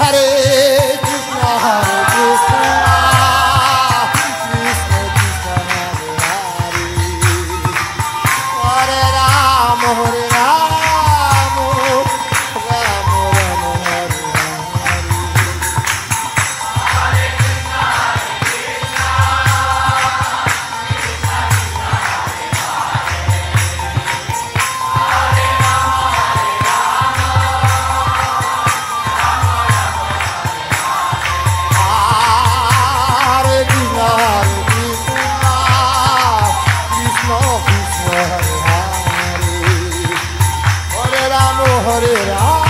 Hare Krishna, Hare Krishna. Hare Ram, Hare Hare Ram